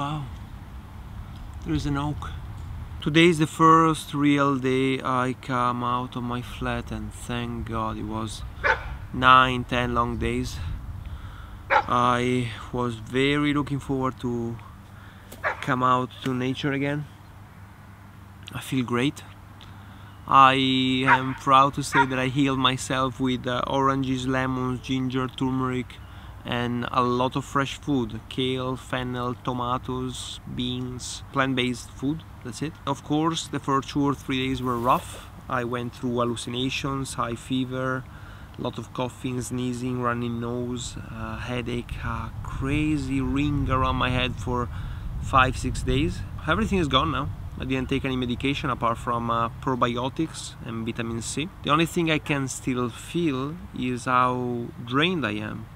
Wow, there's an oak. Today is the first real day I come out of my flat and thank God it was nine, ten long days. I was very looking forward to come out to nature again. I feel great. I am proud to say that I healed myself with uh, oranges, lemons, ginger, turmeric, and a lot of fresh food. Kale fennel tomatoes beans. Plant-based food that's it. Of course the first two or three days were rough. I went through hallucinations high fever a lot of coughing sneezing running nose headache crazy ring around my head for five six days. Everything is gone now. I didn't take any medication apart from uh, probiotics and vitamin C. The only thing I can still feel is how drained I am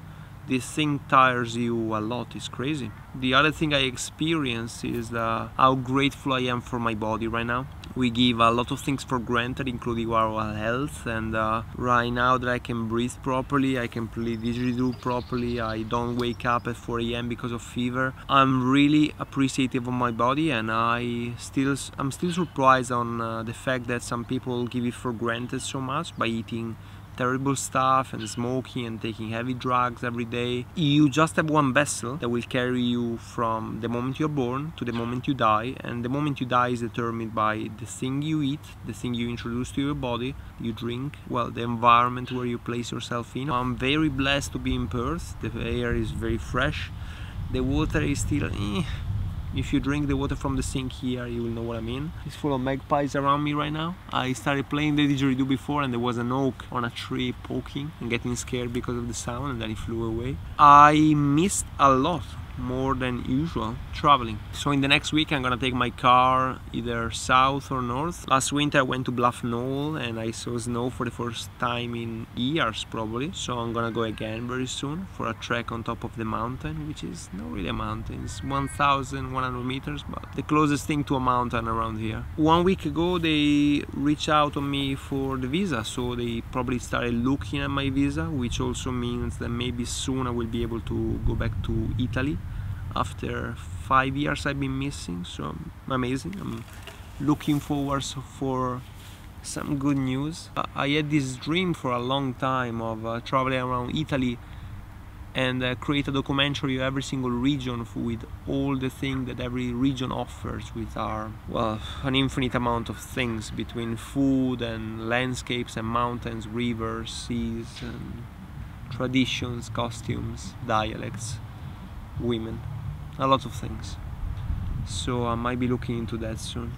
this thing tires you a lot it's crazy. The other thing i experience is uh, how grateful i am for my body right now. We give a lot of things for granted including our health and uh, right now that i can breathe properly i can play didgeridoo properly i don't wake up at 4 a.m because of fever. I'm really appreciative of my body and i still i'm still surprised on uh, the fact that some people give it for granted so much by eating terrible stuff and smoking and taking heavy drugs every day. You just have one vessel that will carry you from the moment you're born to the moment you die and the moment you die is determined by the thing you eat, the thing you introduce to your body, you drink, well the environment where you place yourself in. I'm very blessed to be in Perth, the air is very fresh, the water is still eh, if you drink the water from the sink here you will know what I mean. It's full of magpies around me right now. I started playing the didgeridoo before and there was an oak on a tree poking and getting scared because of the sound and then it flew away. I missed a lot more than usual traveling. So in the next week I'm gonna take my car either south or north. Last winter I went to Bluff Knoll and I saw snow for the first time in years probably. So I'm gonna go again very soon for a trek on top of the mountain, which is not really a mountain, it's 1,100 meters, but the closest thing to a mountain around here. One week ago they reached out on me for the visa, so they probably started looking at my visa, which also means that maybe soon I will be able to go back to Italy after five years I've been missing so amazing. I'm looking forward for some good news. I had this dream for a long time of uh, traveling around Italy and uh, create a documentary of every single region with all the things that every region offers with our well an infinite amount of things between food and landscapes and mountains rivers seas and traditions costumes dialects women a lot of things. So I might be looking into that soon.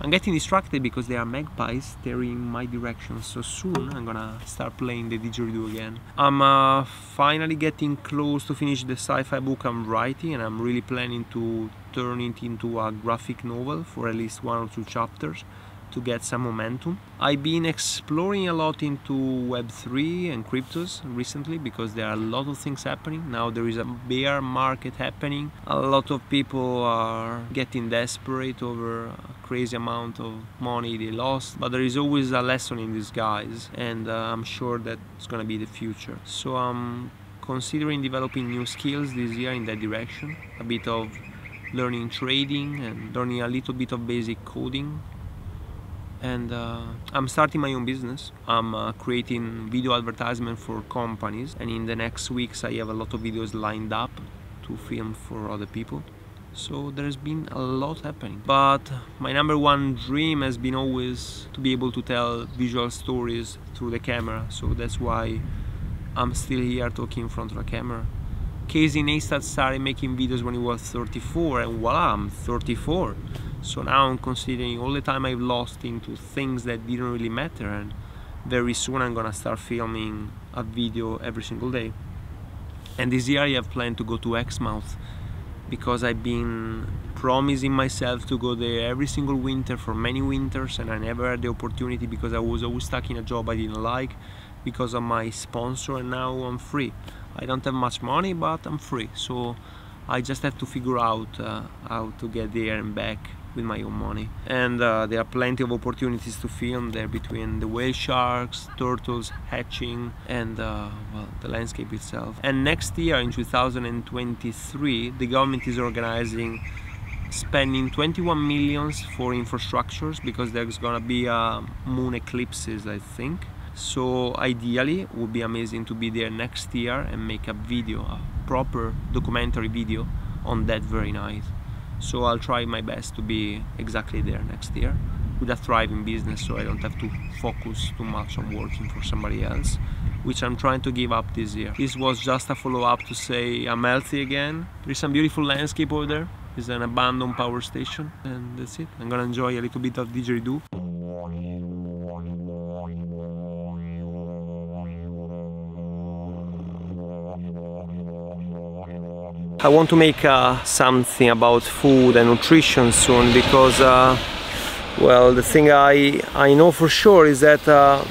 I'm getting distracted because there are magpies staring my direction so soon I'm gonna start playing the didgeridoo again. I'm uh, finally getting close to finish the sci-fi book I'm writing and I'm really planning to turn it into a graphic novel for at least one or two chapters to get some momentum. I've been exploring a lot into Web3 and cryptos recently because there are a lot of things happening. Now there is a bear market happening. A lot of people are getting desperate over a crazy amount of money they lost, but there is always a lesson in disguise and uh, I'm sure that it's gonna be the future. So I'm considering developing new skills this year in that direction. A bit of learning trading and learning a little bit of basic coding and uh, I'm starting my own business. I'm uh, creating video advertisement for companies and in the next weeks I have a lot of videos lined up to film for other people. So there's been a lot happening. But my number one dream has been always to be able to tell visual stories through the camera. So that's why I'm still here talking in front of a camera. Casey Neistat started making videos when he was 34 and voila, I'm 34 so now I'm considering all the time I've lost into things that didn't really matter and very soon I'm gonna start filming a video every single day. And this year I have planned to go to Exmouth because I've been promising myself to go there every single winter for many winters and I never had the opportunity because I was always stuck in a job I didn't like because of my sponsor and now I'm free. I don't have much money but I'm free. So I just have to figure out uh, how to get there and back with my own money. And uh, there are plenty of opportunities to film there between the whale sharks turtles hatching and uh, well the landscape itself. And next year in 2023 the government is organizing spending 21 millions for infrastructures because there's gonna be uh, moon eclipses I think. So ideally it would be amazing to be there next year and make a video a proper documentary video on that very night so I'll try my best to be exactly there next year with a thriving business so I don't have to focus too much on working for somebody else which I'm trying to give up this year. This was just a follow-up to say I'm healthy again. There's some beautiful landscape over there. It's an abandoned power station and that's it. I'm gonna enjoy a little bit of didgeridoo. I want to make uh, something about food and nutrition soon because uh, well the thing I, I know for sure is that uh,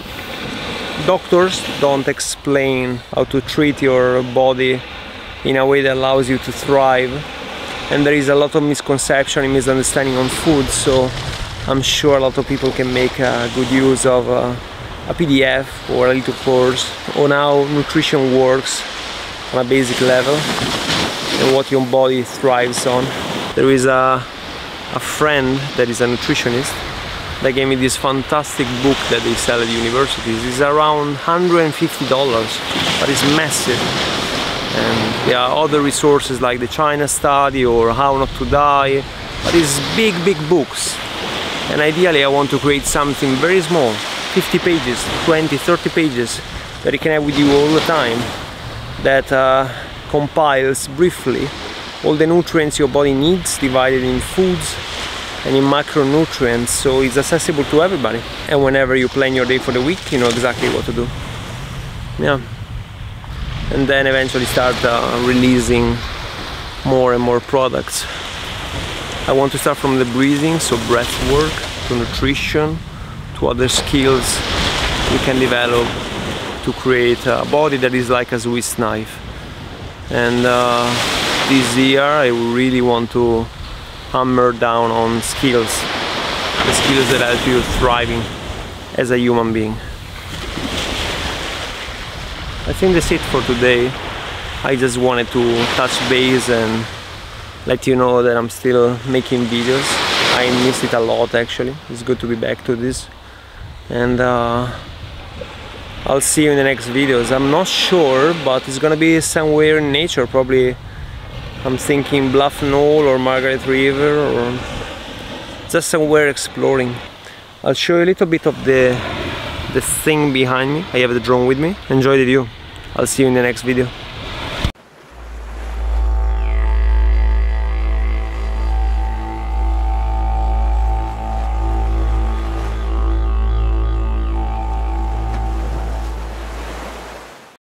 doctors don't explain how to treat your body in a way that allows you to thrive. And there is a lot of misconception and misunderstanding on food so I'm sure a lot of people can make a good use of uh, a PDF or a little course. On how nutrition works on a basic level and what your body thrives on. There is a, a friend that is a nutritionist that gave me this fantastic book that they sell at universities. It's around $150, but it's massive. And there are other resources like the China Study or How Not to Die, but it's big, big books. And ideally I want to create something very small, 50 pages, 20, 30 pages, that you can have with you all the time, that uh, compiles briefly all the nutrients your body needs divided in foods, and in macronutrients so it's accessible to everybody. And whenever you plan your day for the week you know exactly what to do. Yeah. And then eventually start uh, releasing more and more products. I want to start from the breathing so breath work to nutrition to other skills you can develop to create a body that is like a Swiss knife and uh, this year I really want to hammer down on skills. The skills that help you thriving as a human being. I think that's it for today. I just wanted to touch base and let you know that I'm still making videos. I miss it a lot actually. It's good to be back to this. And uh, I'll see you in the next videos I'm not sure but it's gonna be somewhere in nature probably I'm thinking Bluff Knoll or Margaret River or just somewhere exploring. I'll show you a little bit of the the thing behind me. I have the drone with me. Enjoy the view. I'll see you in the next video.